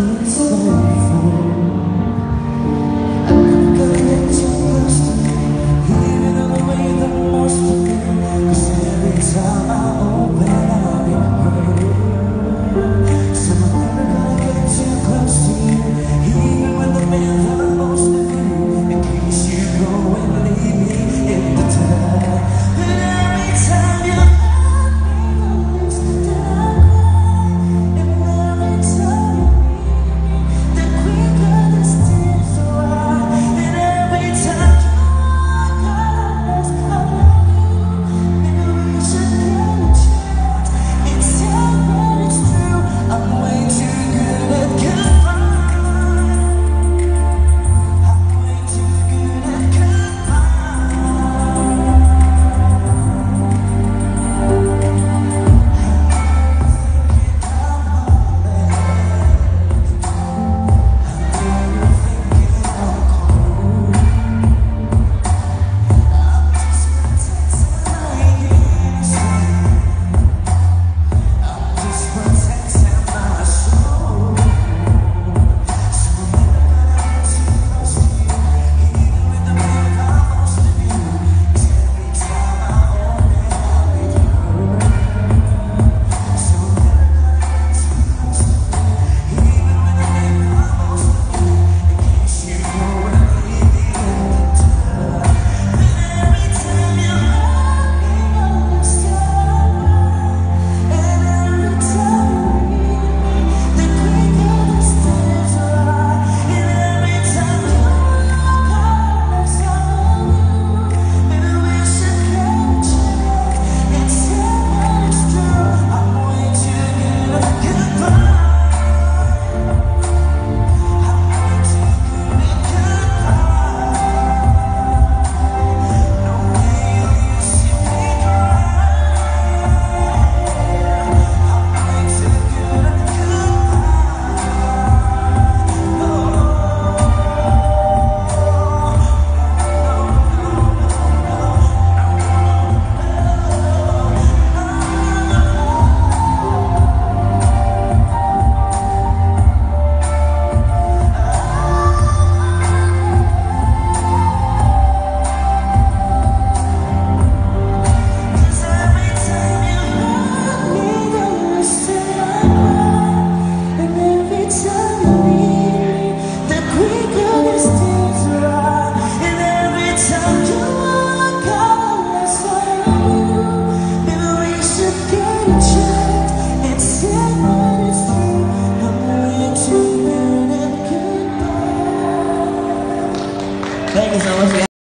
things so wonderful. 你什么